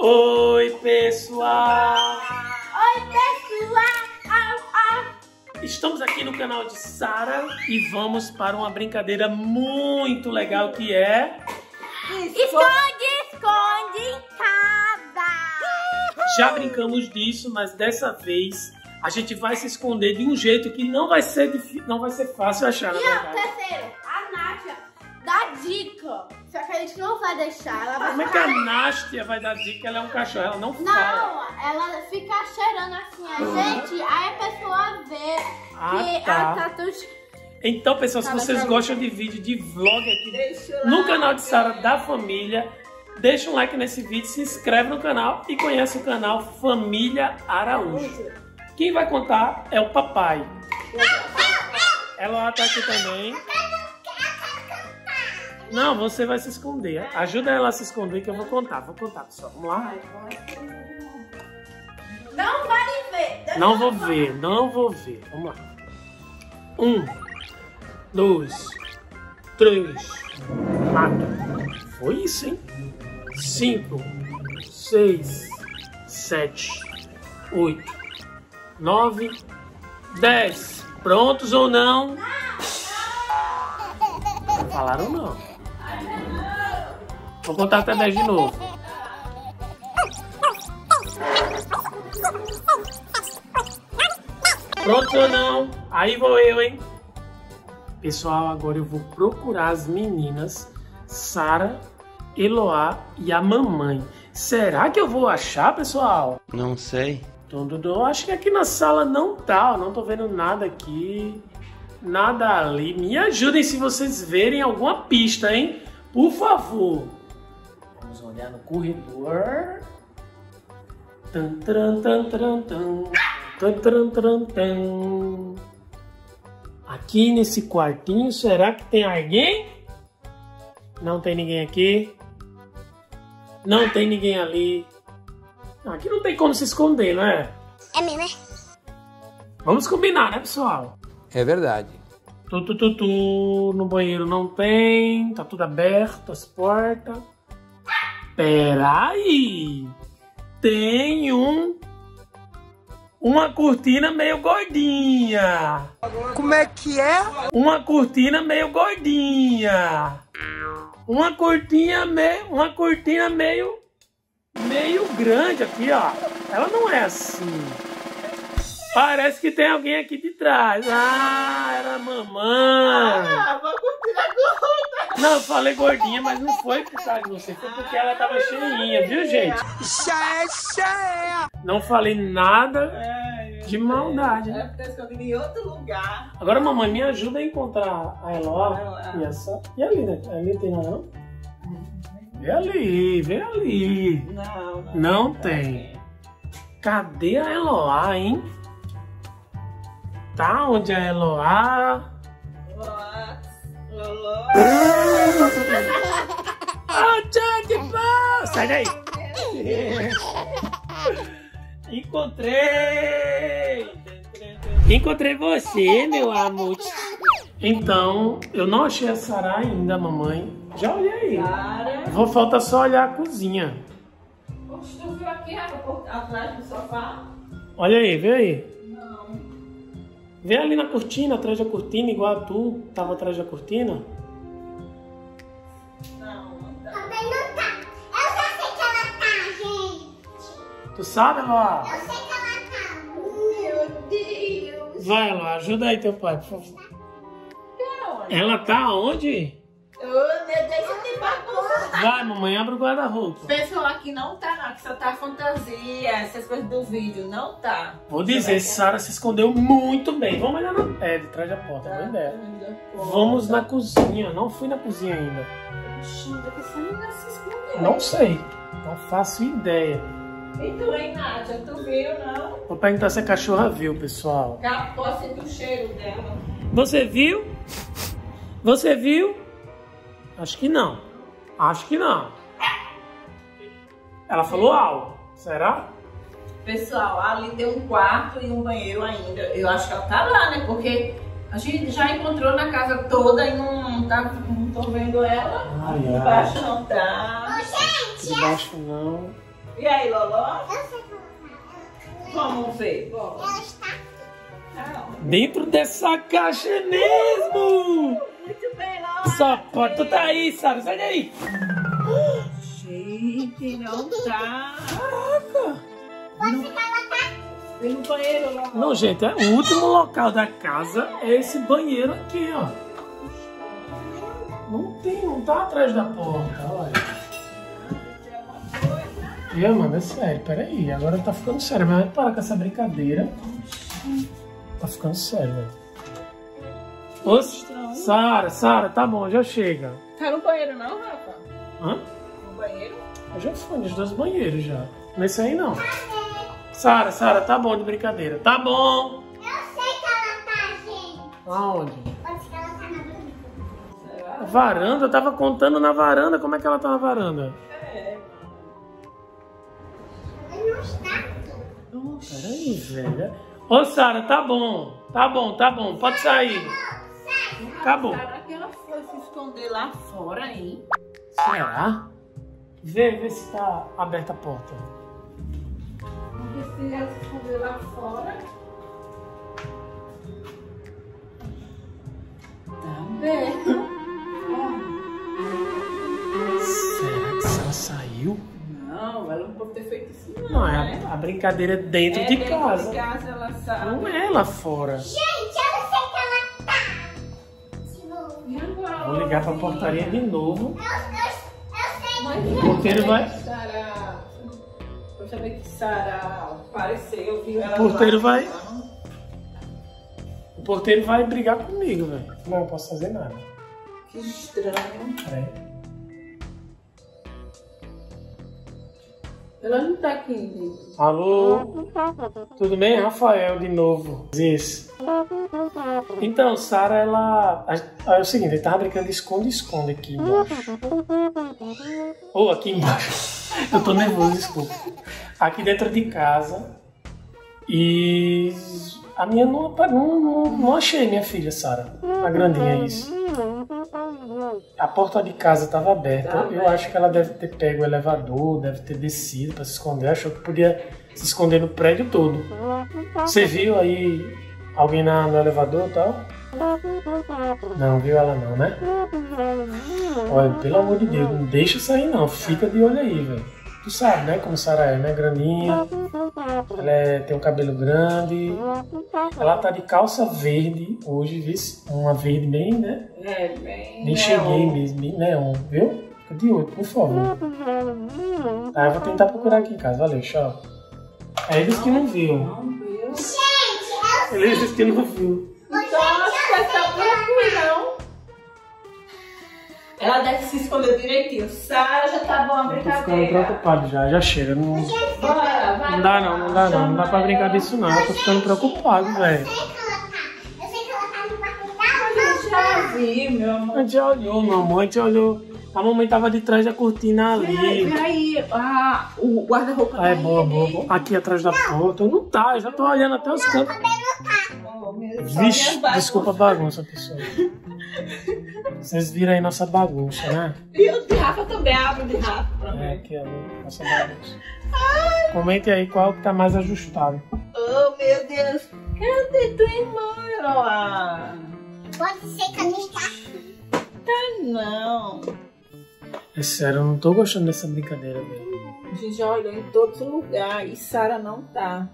Oi, pessoal! Oi, pessoal! Estamos aqui no canal de Sara e vamos para uma brincadeira muito legal que é... Esconde, esconde em casa! Já brincamos disso, mas dessa vez a gente vai se esconder de um jeito que não vai ser, difí- não vai ser fácil achar, na E ó, verdade. terceiro, a Nádia dá dica. Que a gente não vai deixar. Ela vai Como é que a. Nastia vai dar dica? Ela é um cachorro, ela não fala. Não, ela fica cheirando assim a gente, aí a pessoa vê Ah, que tá. a Tatu... Então, pessoal, se vocês gostam de vídeo de vlog aqui Deixa no like. canal de Sara da Família, deixa um like nesse vídeo, se inscreve no canal e conhece o canal Família Araújo. Quem vai contar é o papai. Ela tá aqui também. Não, você vai se esconder. Ajuda ela a se esconder que eu vou contar. Vou contar, pessoal. Vamos lá? Não vai ver. Não vou ver, não vou ver. Vamos lá. Um, dois, três, quatro. Foi isso, hein? Cinco, seis, sete, oito, nove, dez. Prontos ou não? Não falaram não. Vou contar até dez de novo. Prontos ou não? Aí vou eu, hein? Pessoal, agora eu vou procurar as meninas Sara, Eloá e a mamãe. Será que eu vou achar, pessoal? Não sei. Então, Dudu, acho que aqui na sala não tá, ó, não tô vendo nada aqui, nada ali. Me ajudem se vocês verem alguma pista, hein? Por favor. Olhar no corredor. Tan, tan, tan, tan, tan. Tan, tan, tan, tan. Aqui nesse quartinho, será que tem alguém? Não tem ninguém aqui. Não tem ninguém ali. Aqui não tem como se esconder, não é? É mesmo, é? Vamos combinar, né, pessoal? É verdade. Tu, tu, tu, tu, no banheiro não tem, tá tudo aberto, as portas. Peraí! Tem um. Uma cortina meio gordinha. Como é que é? Uma cortina meio gordinha. Uma cortina meio. Uma cortina meio. meio grande aqui, ó. Ela não é assim. Parece que tem alguém aqui de trás. Ah, era a mamãe. Ah, vou curtir a gorda. Não, eu falei gordinha, mas não foi por causa de você, foi porque ela tava cheinha, viu, gente? Já é cheia! Não falei nada meu de maldade. É porque escondido em outro lugar. Agora, mamãe, me ajuda a encontrar a Eloá e a Sá. E ali, né? Ali tem não? Vê ali, vê ali. Não, não. Não tem. Cadê a Eloá, hein? Tá onde a Eloá? Ah, que pau! Sai daí! Encontrei! Encontrei você, meu amor. Então, eu não achei a Sara ainda, mamãe. Já olhei. Cara. Vou falta só olhar a cozinha. Oxe, tu viu aqui atrás do sofá? Olha aí, vê aí. Vê ali na cortina, atrás da cortina, igual a tu tava atrás da cortina. Não, não tá. Também não tá. Eu já sei que ela tá, gente. Tu sabe, Eloá? Eu sei que ela tá. Meu Deus. Vai, Eloá, ajuda aí teu pai, por favor. Onde? Ela tá onde? Vai, mamãe, abre o guarda-roupa. Pessoal, aqui não tá, não. Aqui só tá fantasia, essas coisas do vídeo. Não tá. Vou dizer, Sara se escondeu muito bem. Vamos olhar na é, de trás da porta, boa ideia. Vamos na cozinha. Não fui na cozinha ainda. Xinga, que essa menina se escondeu. Não sei. Não faço ideia. E tu, hein, Nádia? Tu viu, não? Vou perguntar se a cachorra viu, pessoal. Capô, sente o cheiro dela. Você viu? Você viu? Acho que não. Acho que não. Ela falou algo. Será? Pessoal, ali tem um quarto e um banheiro ainda. Eu acho que ela tá lá, né? Porque a gente já encontrou na casa toda e não, tá, não tô vendo ela. Ai, ai. embaixo não tá. Debaixo não. E aí, Loló? Eu sei que ela tá. Vamos ver. Vamos. Ela está aqui. Dentro dessa caixa mesmo! Muito bem, Loló. Só pode. Tu tá aí, Sara, sai daí! Gente, não tá. Caraca! Pode ficar ela tá. Vem no banheiro, Loló. Não, gente, é, o último local da casa é esse banheiro aqui, ó. Não tem, não tá atrás da porta, olha. Eu, mano, é sério, peraí. Agora tá ficando sério, mas vai parar com essa brincadeira. Tá ficando sério, velho. Ô, Sara, Sara, tá bom, já chega. Tá no banheiro, não, Rafa? Hã? No banheiro? Eu já fui nos dois banheiros já. Nesse aí não. Sara, Sara, tá bom de brincadeira. Tá bom. Eu sei que ela tá, gente. Aonde? Pode ficar ela tá na varanda. Varanda? Eu tava contando na varanda. Como é que ela tá na varanda? É. Ela não está aqui. Peraí, velho. Ô, Sara, tá bom. Tá bom, tá bom. Pode sair. Acabou. Será que ela foi se esconder lá fora, hein? Será? Vê, vê se tá aberta a porta. Porque se ela se esconder lá fora. Tá aberto. Será que Sara saiu? Não, ela não pode ter feito isso, não. Não, né? é a, a brincadeira é dentro É de dentro casa. de casa ela sabe. Não é lá fora. Gente, Vou ligar pra portaria de novo. Eu, eu, eu sei. Mas O porteiro vai- Sara. Eu sabia que Sara apareceu, viu ela. O porteiro lá. vai- O porteiro vai brigar comigo, velho. Não, eu posso fazer nada. Que estranho. Peraí. Ela não tá aqui dentro. Alô? Tudo bem? Rafael de novo. Isso. Então, Sara, ela. É o seguinte, ele tava brincando de esconde-esconde aqui embaixo. Ou aqui embaixo. Eu tô nervoso, desculpa. Aqui dentro de casa. E. A minha não, não, não, não achei minha filha, Sara. A grandinha, é isso. A porta de casa estava aberta. Tá Eu acho que ela deve ter pego o elevador, deve ter descido para se esconder. Achou que podia se esconder no prédio todo. Você viu aí alguém na, no elevador e tal? Não, viu ela não, né? Olha, pelo amor de Deus, não deixa sair não. Fica de olho aí, velho. Tu sabe, né? Como Sara é, né? Grandinha. Ela é- tem um cabelo grande. Ela tá de calça verde hoje, viu? Uma verde bem, né? É, bem. Nem cheguei mesmo, bem neon, viu? Fica de olho, por favor. Tá, eu vou tentar procurar aqui em casa. Valeu, tchau. É eles que não viu. Gente, eu Eles que não viu. Ela tá não. Ela deve se esconder direitinho. Sara já tá bom a Eu tô ficando brincadeira. preocupado já, já chega. Não, Bora, vai. não dá não, não dá não. Não dá pra brincar disso não. Eu tô ficando preocupado, velho. sei que ela tá. Eu sei que ela tá no quarto da Eu já vi, meu A amor. gente já olhou, mamãe, a gente olhou. A mamãe tava de trás da cortina Peraí, ali. peraí. Ah, o guarda-roupa Ah, é tá boa, aí, boa, né? boa. Aqui atrás da porta. Não tá, eu já tô olhando até os cantos. Oh, meu Deus, Vixe, desculpa a bagunça, pessoal. Vocês viram aí nossa bagunça, né? E o de Rafa também abre de Rafa pra É, aqui, ó, nossa bagunça. Comente aí qual que tá mais ajustado. Oh, meu Deus. Cadê tua irmã, Eloá? Pode ser está aqui. Ah, não. É sério, eu não tô gostando dessa brincadeira, velho. A gente já olhou em todos os lugares e Sara não tá.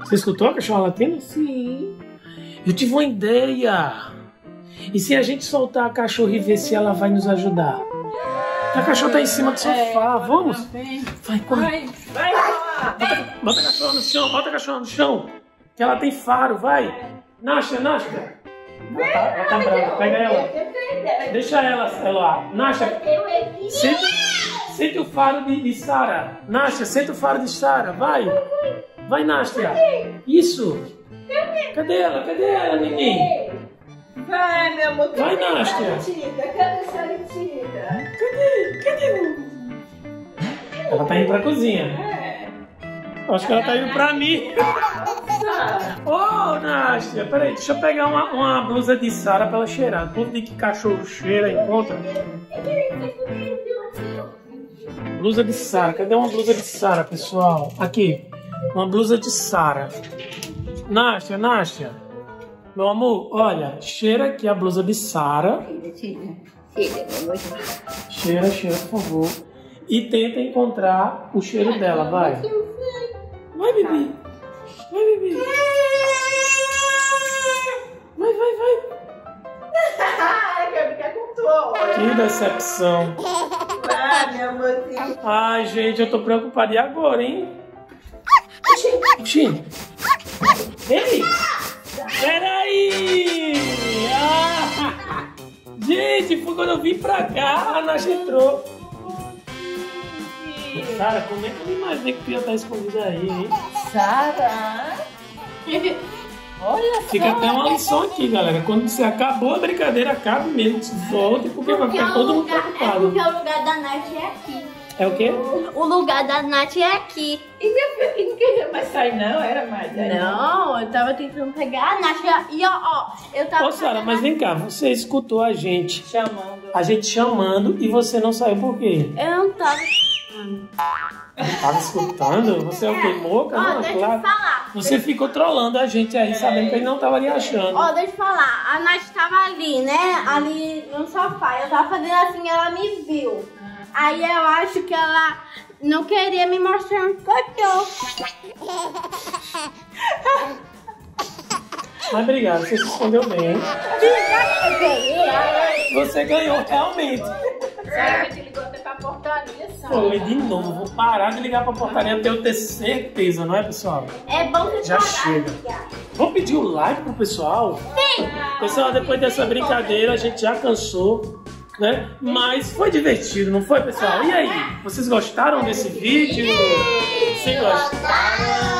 Você escutou a cachorra latindo? Sim. Eu tive uma ideia. E se a gente soltar a cachorra e ver se ela vai nos ajudar? A cachorra tá em cima do É, sofá, bora, vamos? Vai, corre. Vai, vai, Eloá. Bota a cachorra no chão, bota a cachorra no chão. Que ela tem faro, vai. Nasha, Nasha. Ela tá, ela tá brava, pega ela. Deixa ela, ela. Nasha, sente, sente o faro de, de Sara. Nasha, sente o faro de Sara, vai. Vai, Nasha. Isso. Cadê ela? Cadê ela, neném? Vai, meu amor. Vai, Cadê Nástia. Saritida? Cadê Saritida? Cadê? Cadê? Ela tá indo pra cozinha. É. Acho que ela tá indo pra mim. Ô, Nastia, peraí, deixa eu pegar uma, uma blusa de Sara pra ela cheirar. Tudo de que cachorro cheira, encontra. Blusa de Sara. Cadê uma blusa de Sara, pessoal? Aqui. Uma blusa de Sara. Nástia, Nástia. Meu amor, olha, cheira aqui a blusa de Sara. Cheira, cheira, por favor. E tenta encontrar o cheiro dela, vai. Vai, Bibi. Vai, Bibi. Vai, vai, vai. Que decepção. Ah, meu amorzinho. Ai, gente, eu tô preocupado. E agora, hein? Oxi. Ei! Peraí! Ah! Gente, foi quando eu vim pra cá, a Nath entrou. Cara, como é que eu não imaginei que tu ia estar escondida aí, hein? Sara. Olha Fica até uma lição aqui, galera. Quando você acabou a brincadeira, acabe mesmo. Volte, porque vai ficar todo mundo lugar, é preocupado. porque o lugar da Nath é aqui. É o quê? O lugar da Nath é aqui. E meu filho que não queria mais sair, não? Era mais. aí. Não, eu tava tentando pegar a Nath. E ó, ó, eu tava. Ô, Sara, mas vem cá, você escutou a gente, Chamando. a gente chamando e você não saiu por quê? Eu não tava. Tava escutando? Você é o quê? Moca? Ó, Não, deixa eu claro. falar. Você ficou trolando a gente aí, sabendo que ele não tava ali achando. Ó, deixa eu falar. A Nath tava ali, né? Ali no sofá. Eu tava fazendo assim, ela me viu. Aí eu acho que ela não queria me mostrar um cachorro. Mas obrigado, você se escondeu bem, hein? Você ganhou realmente. A gente ligou até pra portaria, Sara. Foi de novo, vou parar de ligar pra portaria até eu ter certeza, não é, pessoal? É bom você Já parar, chega. Vamos pedir o like pro pessoal? Sim! Pessoal, depois dessa brincadeira a gente já cansou, né? Mas foi divertido, não foi, pessoal? E aí? Vocês gostaram desse vídeo? Se gostaram,